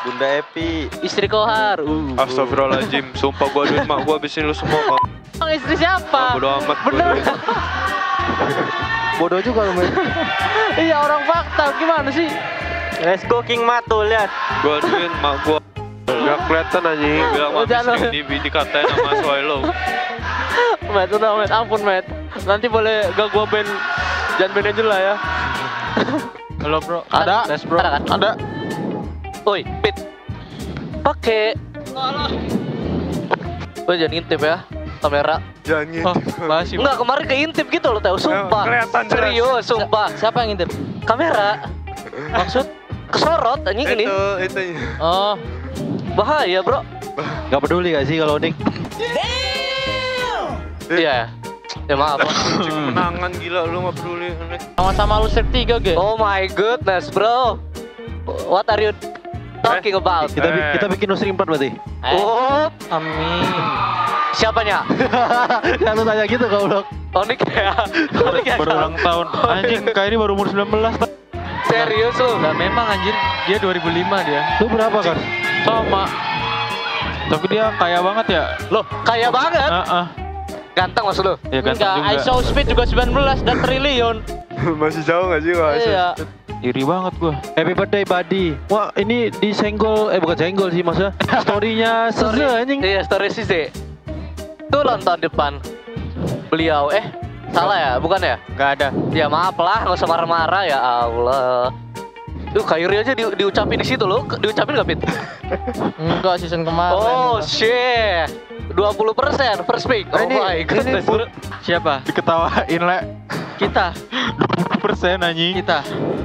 Bunda Epi. Istri Kohar. Uh. Astagfirullahaladzim, sumpah gua aduin mak gua abis ini lu semua. Emang istri siapa? Bodo amat gua Bener. aduin. Bodoh juga lu iya orang fakta gimana sih? Let's go King Matu lihat. Gua aduin mak gua. Gak kelihatan anjing bilang Oh, mabis jangan. di, di, dikatain sama Soilo. Met udah Met ampun Met. Nanti boleh gak gua band jangan band aja lah ya. Halo bro. Ada. Tes bro. Ada kan? Ada. Oi, Pit. Pakai. Oh jangan ngintip ya kamera. Jangan Oh, masih. Enggak kemarin keintip gitu loh Teo, sumpah. kelihatan jelas. Serius, sumpah. Siapa yang ngintip? Kamera. Maksud kesorot anjing ini. Itu, itu. Oh, Bahaya, Bro. Gak peduli gak sih kalau Dik? Iya. Ya maaf. Bro. Cek menangan gila lu gak peduli. sama-sama lu set 3 ge. Oh my goodness, Bro. What are you talking about? Kita bi- Eh. kita bikin nusri 4 berarti. Eh, Oh, amin. siapanya? Kan lu tanya gitu goblok. Onik ya. Onik ya. Baru ulang tahun. Anjing, kayak ini baru umur 19. Serius lu? Nah, memang anjir. Dia 2005 dia. Lu berapa kan? Sama. Tapi dia kaya banget ya. Loh, kaya banget. Heeh. Ganteng maksud lu? Ya ganteng Enggak, juga. ISO speed juga 19 dan triliun. Masih jauh gak sih gua? Iya. Iri banget gua. Happy birthday buddy. Wah, ini disenggol eh bukan senggol sih maksudnya. Story-nya Story. sese anjing. Iya, story sih sih. Tuh nonton depan. Beliau eh salah ya, bukan ya? Gak ada. Ya maaf lah, nggak usah marah-marah ya Allah. Duh, Kyrie aja di, diucapin di situ loh, diucapin nggak Pit? Enggak season kemarin. Oh shit, 20 persen first pick. Oh ini- my goodness. bro. Siapa? Diketawain, Le. Kita. 20% anjing. Kita.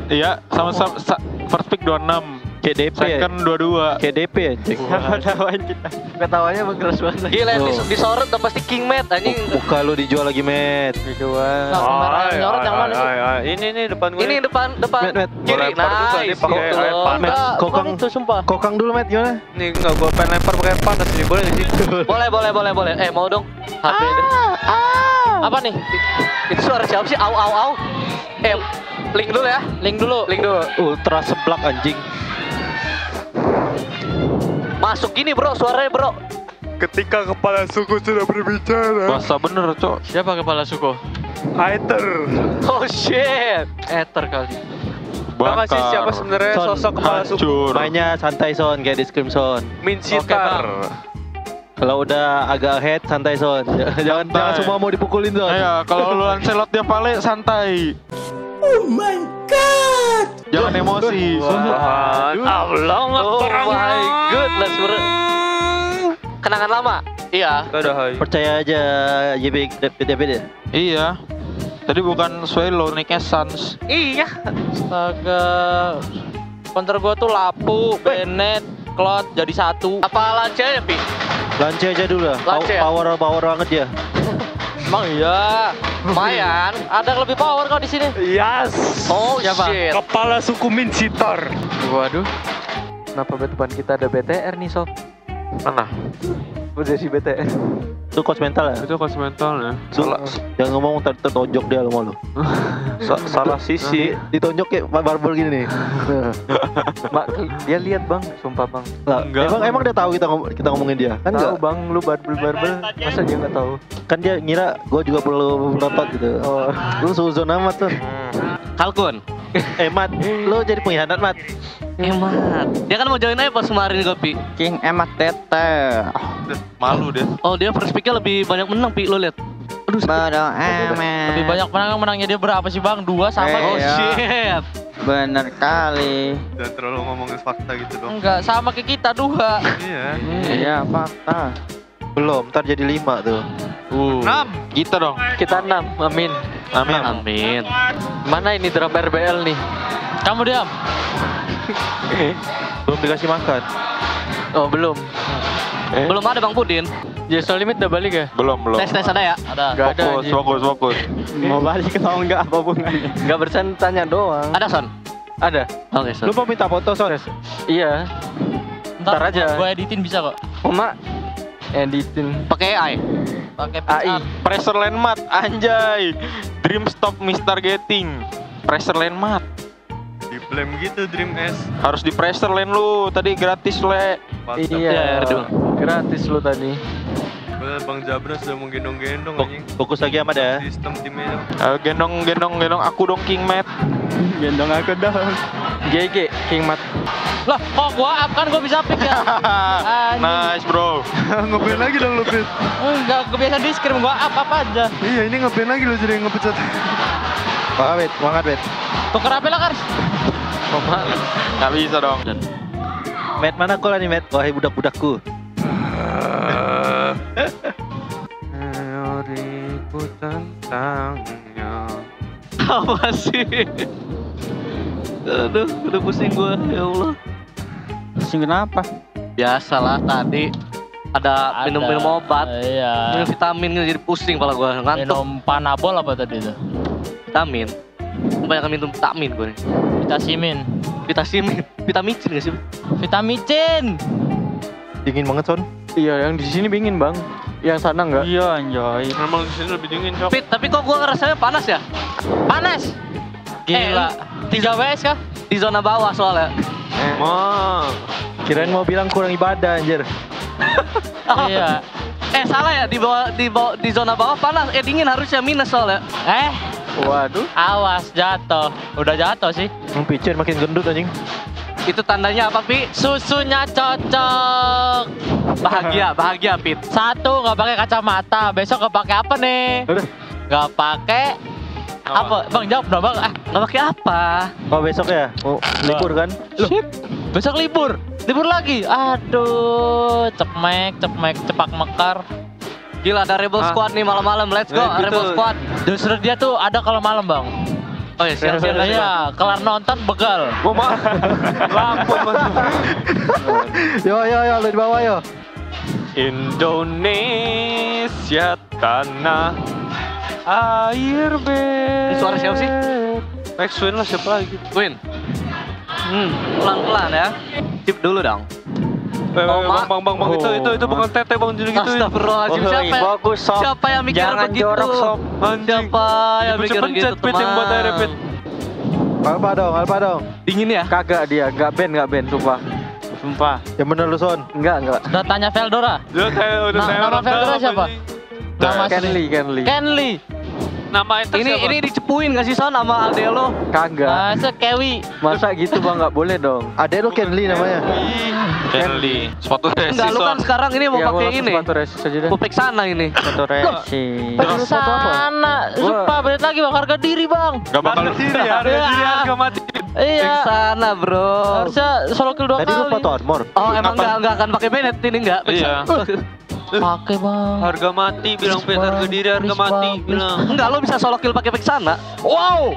Iya, sama-sama sa- first pick 26. KDP ya. Second 22. KDP anjing. Ketawain kita. Ketawanya keras banget. Gila, Oh. dis- disorot udah pasti king mat anjing. Muka lu dijual lagi, Met. Dijual. Nah, kemarin yang nyorot yang mana sih? Ini nih depan gue. Ini depan depan Met, Met. kiri. Nice. Enggak, Kokang. itu sumpah. Kokang dulu, Met, gimana? Nih enggak gua pengen lempar pakai panas nih. Boleh sih? Boleh, boleh, boleh, boleh. Eh, mau dong. HP deh. Apa nih? Itu suara siapa sih? Au, au, au. Eh, link dulu ya. Link dulu. Link dulu. Ultra seblak anjing. Masuk gini, Bro, suaranya, Bro. Ketika kepala suku sudah berbicara. Bahasa bener, Cok. Siapa kepala suku? Aether. Oh shit. Ether kali. Tau gak sih siapa sebenarnya Son, sosok kepala suku? Mainnya santai son, kayak di Scream son. Min Sitar. Kalau udah agak head santai son. Jangan jangan, jangan semua mau dipukulin son. Ayo, kalau lu Lancelot dia vale santai. Oh my god. Jangan emosi. Tuhan. Allah Oh my goodness, Bro. Kenangan lama? Iya. Percaya aja JB ya. Iya. Tadi bukan Swelo, nicknya Sans. Iya. Astaga. Counter gua tuh Lapu, Bennett, Cloud jadi satu. Apa lancenya, Pi? Lance aja dulu lah. Lance ya? Power power banget ya. Emang iya. Lumayan. Ada yang lebih power kok di sini. Yes. Oh Siapa? shit. Kepala suku Min Sitar. Waduh. Kenapa depan kita ada BTR nih, Sob? Mana? Udah si BTR. Itu coach mental ya. Itu coach mental ya. Salah. Jangan ngomong ter tertonjok dia lu mau lu. Sa- salah sisi. Ditonjok kayak barbel gini nih. Mak, dia lihat bang, sumpah bang. Lah, Enggak. emang emang dia tahu kita ngom- kita ngomongin dia. Kan Tahu bang, lu barbel barbel, masa dia nggak tahu? Kan dia ngira gua juga perlu nonton gitu. Oh, Lu suzon amat tuh. Kalkun. Eh Mat, lu jadi pengkhianat Mat. Emat. Dia kan mau join aja pas kemarin gue, Pi. King Emat Tete. Malu deh. Oh, dia first pick-nya lebih banyak menang, Pi. Lo lihat. Aduh. Bodo amat. Lebih banyak menang menangnya dia berapa sih, Bang? Dua sama. Eh, Oh, Iya. shit. Bener kali. Jangan terlalu ngomongin fakta gitu dong. Enggak, sama kayak kita dua. Iya. Iya fakta. Belum, ntar jadi lima tuh. Uh. Enam. Kita dong. Kita enam. Amin. Amin. Amin. Mana ini drop RBL nih? Kamu diam. Belum dikasih makan. Oh, belum. Eh? Belum ada Bang Pudin. Just limit udah balik ya? Belum, belum. Tes tes ada ya? Ada. Enggak ada. Fokus, fokus, fokus. Mau balik atau enggak apa hubungannya? Enggak bersen tanya doang. Ada Son. Ada. Oke, Son. Lu mau minta foto Son? Iya. Ntar aja. Gue editin bisa kok. Oma editin. Pakai AI. Pakai AI. Pressure land mat, anjay. Dream stop mistargeting. Pressure land mat. Di blame gitu Dream S. Harus di pressure lane lu. Tadi gratis le. Mantap. Ya, Iya. Gratis lu tadi. Bang Jabra sudah menggendong-gendong anjing. Fokus lagi Ahmad ya. Sistem timnya. Ayo gendong gendong gendong aku dong King Matt. Gendong aku dong. GG King Mat. Lah, kok gua up kan gua bisa pick ya? Nice bro. Ngeband lagi dong lu, Pit. Enggak, kebiasaan di scrim gua up apa aja. Iya, ini ngeband lagi lu jadi ngepecat. Wah, wait, semangat, wait. Tuker apa lah, Kars? Gak bisa dong. Matt mana kau nih, Matt? Wahai budak-budakku. Teoriku tentangnya. Apa sih? Aduh, udah pusing gua, ya Allah. Pusing kenapa? Biasalah tadi ada minum-minum obat, Iya. minum vitamin jadi pusing kepala gua, ngantuk. Minum panabol apa tadi itu? Vitamin. Kebanyakan minum vitamin gua nih. Vitasimin. Vitamin, vitamicin gak sih? Vitamicin. Dingin banget, Son. Iya, yang di sini dingin, Bang. Yang sana enggak? Iya anjay. Memang di sini lebih dingin, Cok. Pit, tapi kok gua ngerasanya panas ya? Panas. Gila. 3 WS kah? Di zona bawah soalnya. Ma. Kirain mau bilang kurang ibadah, anjir. Iya. Eh salah ya di bawah di bawah di zona bawah panas, eh dingin harusnya minus soalnya. Eh, Waduh. awas jatuh. Udah jatuh sih. Picen makin gendut anjing. Itu tandanya apa, Pi? Susunya cocok. Bahagia, bahagia, Pit. Satu nggak pakai kacamata, besok nggak pakai apa nih? Nggak pakai apa? Bang jawab dong bang. Ah, Nggak pakai apa? Oh, besok ya? Mau libur kan? Sip. Besok libur. Libur lagi. Aduh, cepmek, cepmek, cepak mekar. Gila ada Rebel Ah. Squad nih malam-malam. Let's go, Eh, gitu. Rebel Squad. Justru dia tuh ada kalau malam bang. Oh ya, siap, siap. Iya, kelar nonton begal. Gua mah lampu. Yo, yo, yo, lu di bawah, yo. Indonesia tanah air bebas. Ini suara siapa sih? Max Win lah siapa lagi? Win. Hmm, pelan-pelan ya. Tip dulu dong. Eh, Oh, eh, Ma. bang, bang, bang, bang, itu, itu, itu bukan tete bang, jadi gitu. Astagfirullahaladzim, Oh, siapa, fokus, sob. siapa yang mikir Jangan begitu? jorok, sob. Siapa yang mikir Pencet-pencet, gitu, Pit, yang buat air, Pit. Alpa dong, Alpa dong. Dingin ya? Kagak dia, enggak band, enggak band, sumpah. Sumpah. Yang bener lu, Son. Enggak, enggak. Udah tanya Veldora. Udah kayak udah Na- kayak nama Veldora siapa? anjing. Nama. Kenly, Kenly. Kenly. Nama itu Ini siapa? ini dicepuin gak sih Son sama Aldelo? Kagak. Masa Kewi. Masa gitu, Bang, enggak boleh dong. Adek lu Kenly namanya. Kenly. Sepatu Enggak, lu kan sekarang ini mau Ya, pakai ini. Sepatu resis aja deh. Pack sana ini. Sepatu resis. Sana. Sumpah, balik lagi bang. Harga diri bang. Gak bakal diri, harga diri, harga mati. Iya. Sana, Bro. Harusnya solo kill dua Tadi lu kali. foto armor. Oh, emang enggak enggak akan pakai Bennett ini enggak? Iya. Pakai bang. Harga mati, bilang Pit, harga diri, harga Please, mati, Bang, please. bilang. Enggak, lo bisa solo kill pakai pack sana. Wow.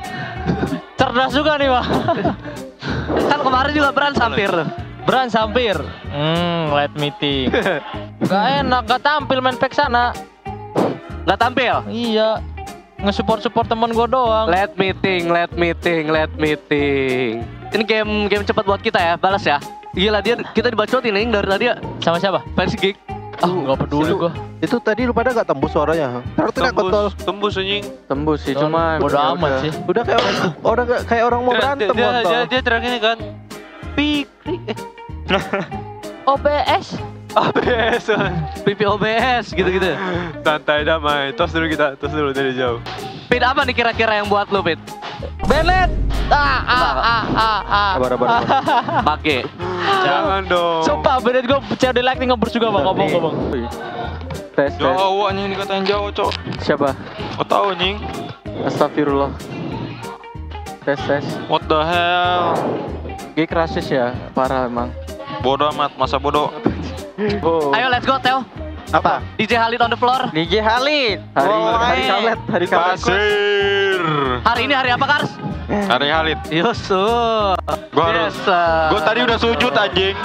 Cerdas juga nih bang. Kan kemarin juga beran hampir. Beran sampir. Hmm, let meeting. Gak enak, gak tampil main pack sana. Enggak tampil. Iya. Nge-support support temen gue doang. Let meeting, let meeting, let meeting. Ini game game cepat buat kita ya, balas ya. Gila dia kita dibacotin nih dari tadi ya. Sama siapa? Fans gig. Ah, nggak peduli Itu- gue. Itu tadi lu pada gak tembus suaranya. Teriak-teriak kontol. Tembus, tembus anjing. Tembus sih, cuma Bodo amat sih. Udah kayak orang, orang kayak orang mau berantem dia, dia, dia, dia teriak ini kan. Pikri. Eh, OBS. ABS. PPOBS gitu-gitu. Santai damai. Tos dulu kita, tos dulu dari jauh. Pit apa nih kira-kira yang buat lu, Pit? Bennett. Ah, ah, ah, ah, ah. Sabar, sabar, sabar. Pakai. Jangan dong. Sumpah, Bennett gue COD Lightning ngebers juga bang, ngomong-ngomong. Tes, tes. Jawa anjing dikatain Jawa, cok. Siapa? Kau tahu anjing? Astagfirullah. Tes, tes. What the hell? Gig rasis ya, parah emang. Bodoh amat, masa bodoh. Oh. Ayo let's go, Teo. Apa? DJ Halid on the floor. DJ Halid. Hari hari kalet, hari kalet. Pasir. Hari ini hari apa, Kars? Hari Halid. Yusuf. Gua harus. Gua tadi udah sujud anjing.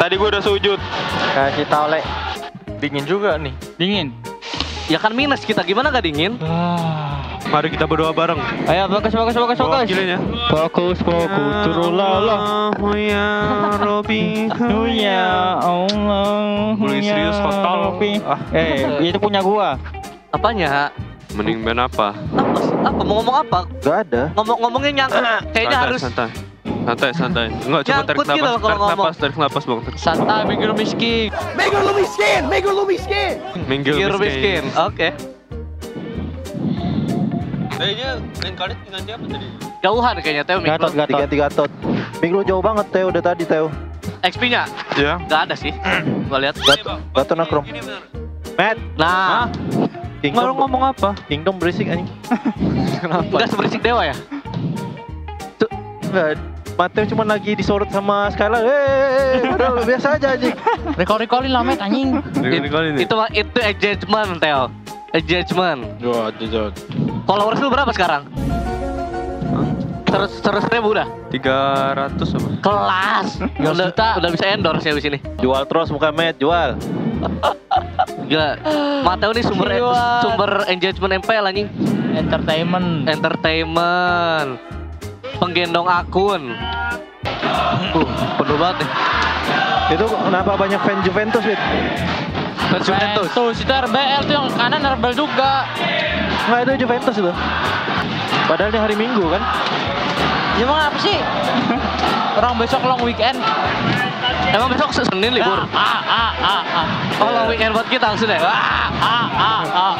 Tadi gua udah sujud. Kasih tau le. Dingin juga nih. Dingin. Ya kan minus kita, gimana gak dingin? Mari kita berdoa bareng. Ayo, bagus, bagus, bagus, Bawa bagus. kilin ya. Fokus, fokus, turunlah. Allahu ya Robi. Ya Allah. Mulai serius total. Ah. Eh, itu punya gua. Apanya? Mending band apa? Apa? sih? Apa? Mau ngomong apa? Gak ada. Ngomong ngomongnya nyangkut. Kayaknya Santai, harus santai. Santai, santai. Enggak, coba tarik gitu napas, kalau tarik ngomong. napas, tarik napas bang. Tarik- Santai minggir miskin. Minggir Giro miskin. miskin. Oke. Kayaknya lain kali dengan siapa tadi? Jauhan kayaknya Teo Gatot, Mikro. Gatot. Diganti Gatot. Mikro jauh banget Teo udah tadi Teo. XP-nya Ya. nggak ada sih. Gua lihat. Gatot, Gatot nakrom. Matt, Nah, Kingdom, Nggak ngomong apa? Kingdom berisik anjing. Kenapa? nggak seberisik dewa ya? Enggak. Mateo cuma lagi disorot sama Skylar. Eh, padahal biasa aja anjing. Recall-recallin lah met anjing. Kali nih. Itu itu engagement Teo. Engagement. Wah, jujur. Followers lu berapa sekarang? Terus terus ribu udah. 300 apa? Kelas. Dua udah, juta. udah bisa endorse ya di sini. Jual terus muka Matt, jual. Gila. Mateo nih sumber Jiwa. sumber engagement MPL anjing. Entertainment. Entertainment. Penggendong akun. Uh, penuh banget nih. Itu kenapa banyak fan Juventus, Wit? Fans Juventus. Tuh, itu RBL tuh yang kanan RBL juga. Enggak itu Juventus itu. Padahal ini hari Minggu kan? Ya emang apa sih? Orang besok long weekend. Emang besok Senin libur? Ah, ah, ah, ah. Oh, long weekend buat kita maksudnya? Ah, ah, ah, ah.